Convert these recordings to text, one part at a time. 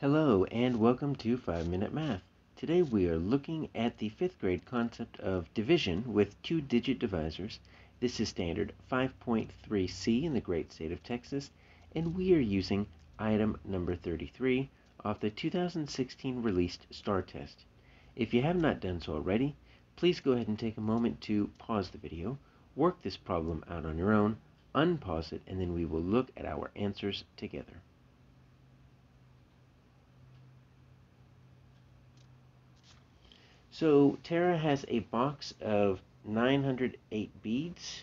Hello and welcome to 5 Minute Math. Today we are looking at the 5th grade concept of division with two digit divisors. This is standard 5.3c in the great state of Texas and we are using item number 33 off the 2016 released STAAR test. If you have not done so already, please go ahead and take a moment to pause the video, work this problem out on your own, unpause it, and then we will look at our answers together. So Tara has a box of 908 beads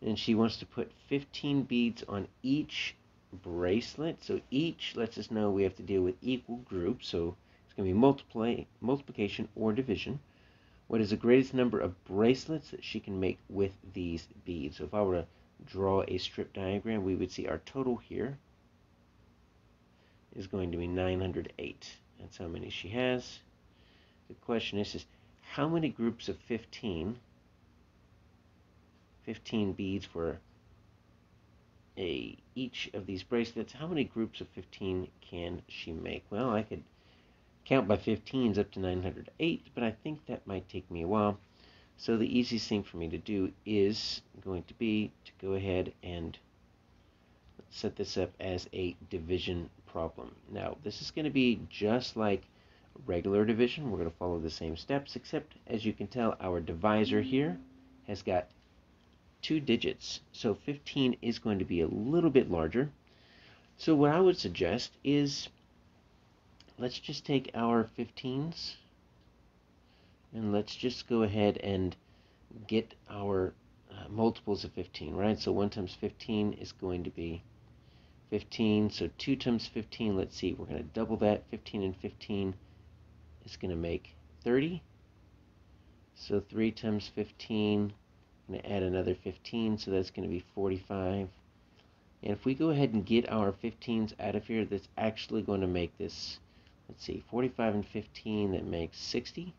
and she wants to put 15 beads on each bracelet. So each lets us know we have to deal with equal groups. So it's going to be multiply, multiplication or division. What is the greatest number of bracelets that she can make with these beads? So if I were to draw a strip diagram, we would see our total here is going to be 908. That's how many she has the question is, is how many groups of 15, 15 beads for a each of these bracelets, how many groups of 15 can she make? Well, I could count by 15s up to 908, but I think that might take me a while. So the easiest thing for me to do is going to be to go ahead and set this up as a division problem. Now, this is going to be just like regular division. We're going to follow the same steps, except as you can tell, our divisor here has got two digits. So 15 is going to be a little bit larger. So what I would suggest is let's just take our 15s and let's just go ahead and get our uh, multiples of 15, right? So 1 times 15 is going to be 15. So 2 times 15, let's see, we're going to double that. 15 and 15 is going to make 30. So 3 times 15, I'm going to add another 15, so that's going to be 45. And if we go ahead and get our 15s out of here, that's actually going to make this, let's see, 45 and 15, that makes 60.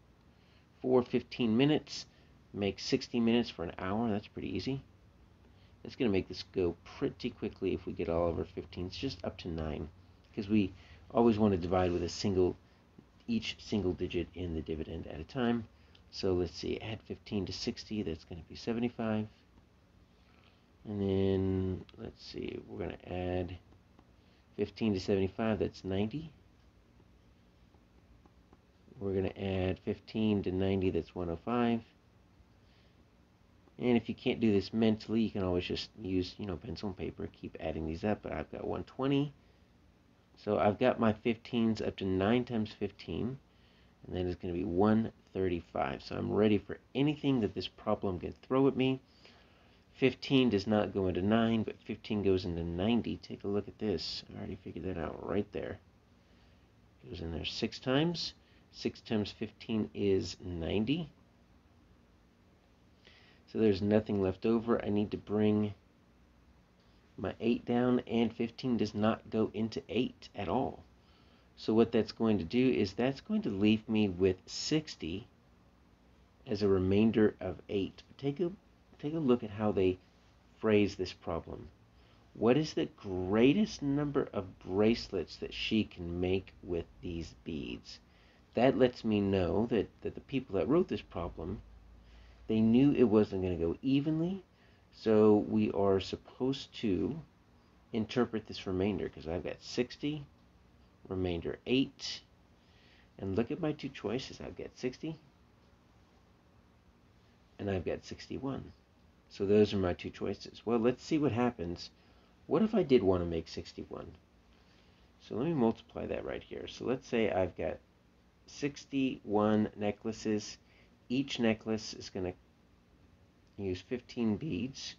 4 15 minutes makes 60 minutes for an hour. That's pretty easy. That's going to make this go pretty quickly if we get all of our 15s, just up to 9. Because we always want to divide with a single each single digit in the dividend at a time. So let's see, add 15 to 60, that's going to be 75. And then, let's see, we're going to add 15 to 75, that's 90. We're going to add 15 to 90, that's 105. And if you can't do this mentally, you can always just use, you know, pencil and paper, keep adding these up. But I've got 120, so I've got my 15s up to 9 times 15, and then it's going to be 135. So I'm ready for anything that this problem can throw at me. 15 does not go into 9, but 15 goes into 90. Take a look at this. I already figured that out right there. Goes in there 6 times. 6 times 15 is 90. So there's nothing left over. I need to bring my 8 down and 15 does not go into 8 at all. So what that's going to do is that's going to leave me with 60 as a remainder of 8. Take a, take a look at how they phrase this problem. What is the greatest number of bracelets that she can make with these beads? That lets me know that, that the people that wrote this problem, they knew it wasn't going to go evenly, so we are supposed to interpret this remainder because I've got 60, remainder 8, and look at my two choices. I've got 60 and I've got 61. So those are my two choices. Well, let's see what happens. What if I did want to make 61? So let me multiply that right here. So let's say I've got 61 necklaces. Each necklace is going to use 15 beads.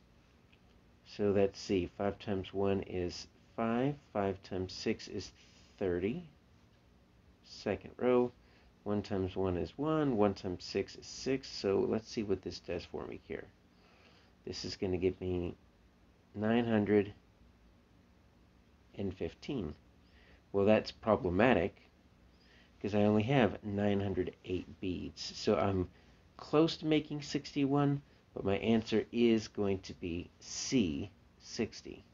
So let's see, 5 times 1 is 5, 5 times 6 is 30. Second row, 1 times 1 is 1, 1 times 6 is 6. So let's see what this does for me here. This is going to give me 915. Well, that's problematic because I only have 908 beads. So I'm close to making 61, but my answer is going to be C, 60.